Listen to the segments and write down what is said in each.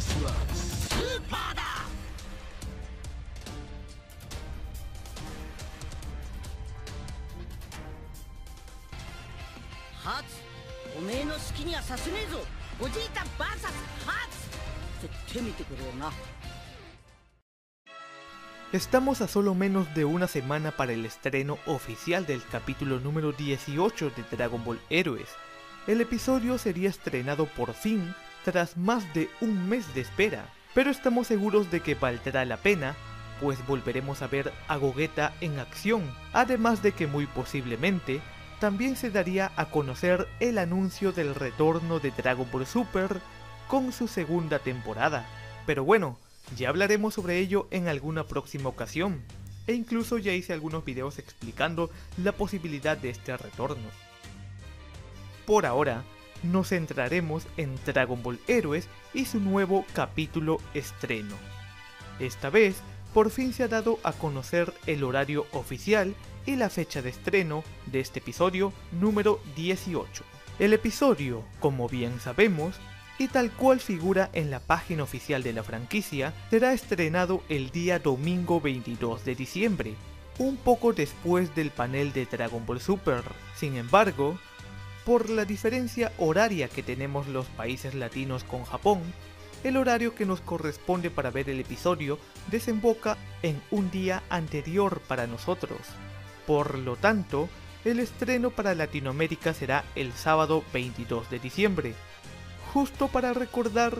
はスーパーだハツおめえの好きにはさせねえぞおじいた VS ハツ絶対見てくれよな Estamos a solo menos de una semana para el estreno oficial del capítulo número 18 de Dragon Ball Heroes. El episodio sería estrenado por fin tras más de un mes de espera, pero estamos seguros de que valdrá la pena, pues volveremos a ver a Gogeta en acción, además de que muy posiblemente también se daría a conocer el anuncio del retorno de Dragon Ball Super con su segunda temporada. Pero bueno, ya hablaremos sobre ello en alguna próxima ocasión, e incluso ya hice algunos videos explicando la posibilidad de este retorno. Por ahora, nos centraremos en Dragon Ball Heroes y su nuevo capítulo estreno. Esta vez, por fin se ha dado a conocer el horario oficial y la fecha de estreno de este episodio número 18. El episodio, como bien sabemos, y tal cual figura en la página oficial de la franquicia, será estrenado el día domingo 22 de diciembre, un poco después del panel de Dragon Ball Super. Sin embargo, por la diferencia horaria que tenemos los países latinos con Japón, el horario que nos corresponde para ver el episodio desemboca en un día anterior para nosotros. Por lo tanto, el estreno para Latinoamérica será el sábado 22 de diciembre, justo para recordar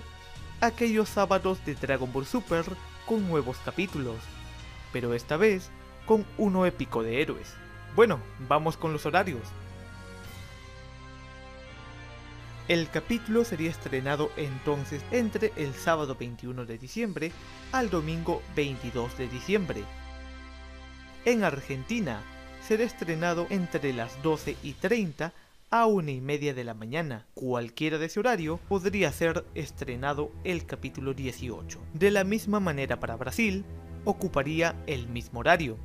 aquellos sábados de Dragon Ball Super con nuevos capítulos, pero esta vez con uno épico de héroes. Bueno, vamos con los horarios. El capítulo sería estrenado entonces entre el sábado 21 de diciembre al domingo 22 de diciembre. En Argentina será estrenado entre las 12 y 30 a una y media de la mañana. Cualquiera de ese horario podría ser estrenado el capítulo 18. De la misma manera para Brasil, ocuparía el mismo horario.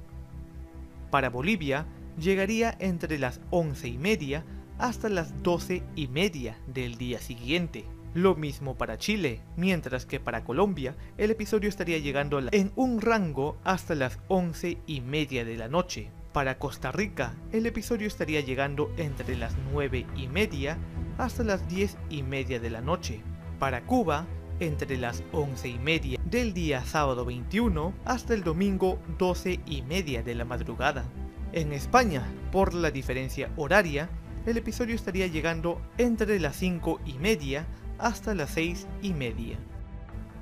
Para Bolivia, llegaría entre las 11 y media hasta las 12 y media del día siguiente. Lo mismo para Chile, mientras que para Colombia el episodio estaría llegando en un rango hasta las 11 y media de la noche. Para Costa Rica, el episodio estaría llegando entre las 9 y media hasta las 10 y media de la noche. Para Cuba, entre las 11 y media del día sábado 21 hasta el domingo 12 y media de la madrugada. En España, por la diferencia horaria, el episodio estaría llegando entre las 5 y media hasta las 6 y media.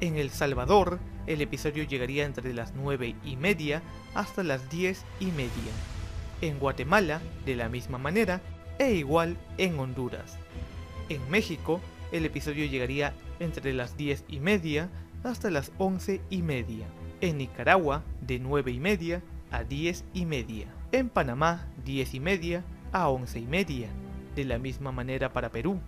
En El Salvador, el episodio llegaría entre las 9 y media hasta las 10 y media. En Guatemala, de la misma manera, e igual en Honduras. En México, el episodio llegaría entre las 10 y media hasta las 11 y media. En Nicaragua, de 9 y media a 10 y media. En Panamá, 10 y media a 11 y media. De la misma manera para Perú,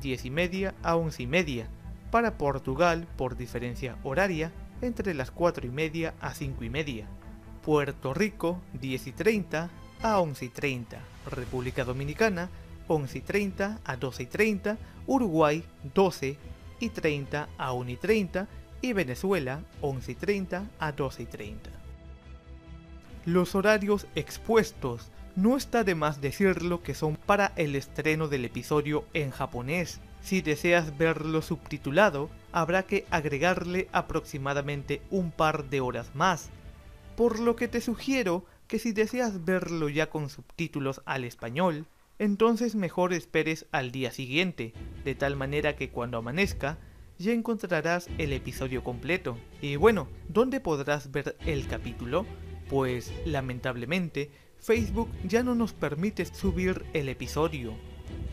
10 y media a 11 y media. Para Portugal, por diferencia horaria, entre las 4 y media a 5 y media. Puerto Rico, 10 y 30 a 11 y 30. República Dominicana, 11 y 30 a 12 y 30. Uruguay, 12 y 30 a 1 y 30. Y Venezuela, 11 y 30 a 12 y 30. Los horarios expuestos no está de más decirlo que son para el estreno del episodio en japonés. Si deseas verlo subtitulado, habrá que agregarle aproximadamente un par de horas más, por lo que te sugiero que si deseas verlo ya con subtítulos al español, entonces mejor esperes al día siguiente, de tal manera que cuando amanezca ya encontrarás el episodio completo. Y bueno, ¿dónde podrás ver el capítulo? Pues lamentablemente Facebook ya no nos permite subir el episodio.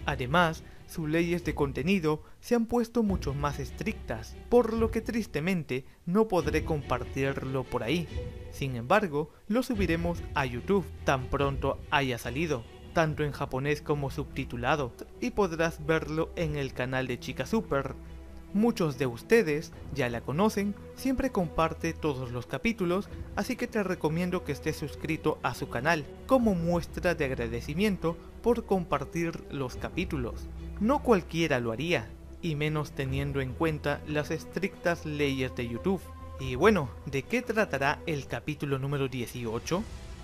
Además, sus leyes de contenido se han puesto mucho más estrictas, por lo que tristemente no podré compartirlo por ahí. Sin embargo, lo subiremos a YouTube tan pronto haya salido, tanto en japonés como subtitulado, y podrás verlo en el canal de Chica Super. Muchos de ustedes ya la conocen, siempre comparte todos los capítulos, así que te recomiendo que estés suscrito a su canal como muestra de agradecimiento por compartir los capítulos. No cualquiera lo haría, y menos teniendo en cuenta las estrictas leyes de YouTube. Y bueno, ¿de qué tratará el capítulo número 18?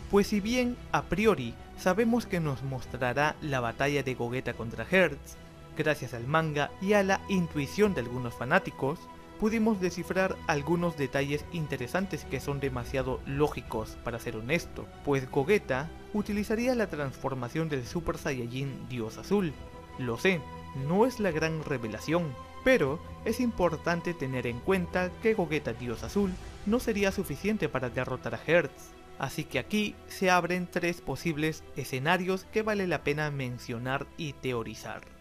Pues si bien a priori sabemos que nos mostrará la batalla de Gogeta contra Hertz, gracias al manga y a la intuición de algunos fanáticos, pudimos descifrar algunos detalles interesantes que son demasiado lógicos para ser honesto, pues Gogeta utilizaría la transformación del Super Saiyajin Dios Azul. Lo sé, no es la gran revelación, pero es importante tener en cuenta que Gogeta Dios Azul no sería suficiente para derrotar a Hertz, así que aquí se abren tres posibles escenarios que vale la pena mencionar y teorizar.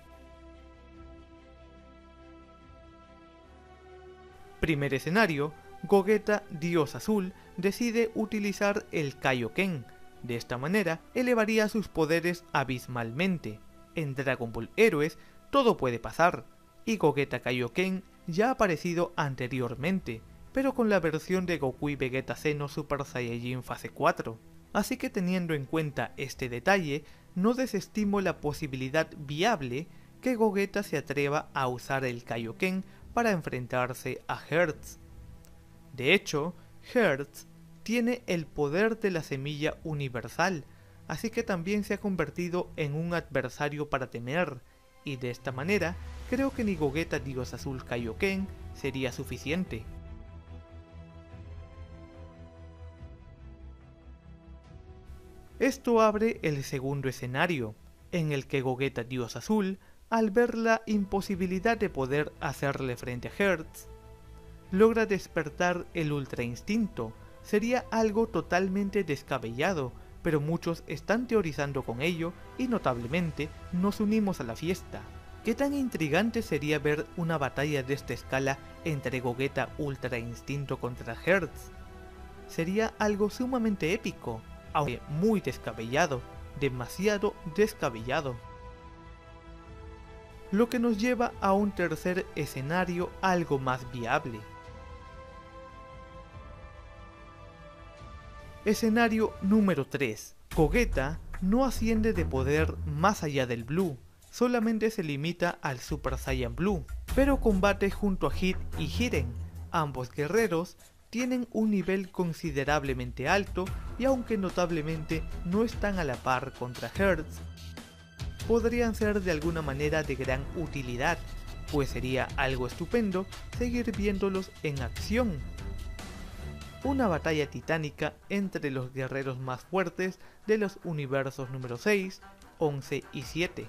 Primer escenario, Gogeta Dios Azul decide utilizar el Kaioken, de esta manera elevaría sus poderes abismalmente. En Dragon Ball Heroes todo puede pasar, y Gogeta Kaioken ya ha aparecido anteriormente, pero con la versión de Goku y Vegeta Zeno Super Saiyajin fase 4. Así que teniendo en cuenta este detalle, no desestimo la posibilidad viable que Gogeta se atreva a usar el Kaioken para enfrentarse a Hertz. De hecho, Hertz tiene el poder de la semilla universal, así que también se ha convertido en un adversario para temer, y de esta manera creo que ni Gogeta Dios Azul Kaioken sería suficiente. Esto abre el segundo escenario, en el que Gogeta Dios Azul, al ver la imposibilidad de poder hacerle frente a Hertz, logra despertar el Ultra Instinto. Sería algo totalmente descabellado, pero muchos están teorizando con ello y notablemente nos unimos a la fiesta. ¿Qué tan intrigante sería ver una batalla de esta escala entre Gogeta Ultra Instinto contra Hertz? Sería algo sumamente épico, aunque muy descabellado, demasiado descabellado. Lo que nos lleva a un tercer escenario algo más viable. Escenario número 3. Gogeta no asciende de poder más allá del Blue, solamente se limita al Super Saiyan Blue, pero combate junto a Hit y Hiren. Ambos guerreros tienen un nivel considerablemente alto y aunque notablemente no están a la par contra Hertz, podrían ser de alguna manera de gran utilidad, pues sería algo estupendo seguir viéndolos en acción una batalla titánica entre los guerreros más fuertes de los universos número 6, 11 y 7.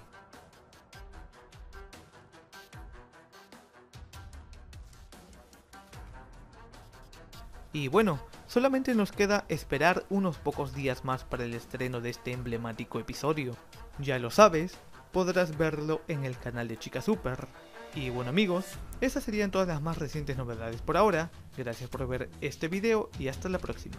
Y bueno, solamente nos queda esperar unos pocos días más para el estreno de este emblemático episodio. Ya lo sabes, podrás verlo en el canal de Chica Super. Y bueno amigos, esas serían todas las más recientes novedades por ahora. Gracias por ver este video y hasta la próxima.